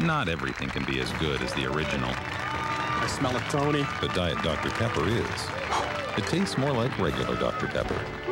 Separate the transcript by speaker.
Speaker 1: not everything can be as good as the original.
Speaker 2: I smell a Tony.
Speaker 3: But Diet Dr. Pepper is. It tastes more like regular Dr. Pepper.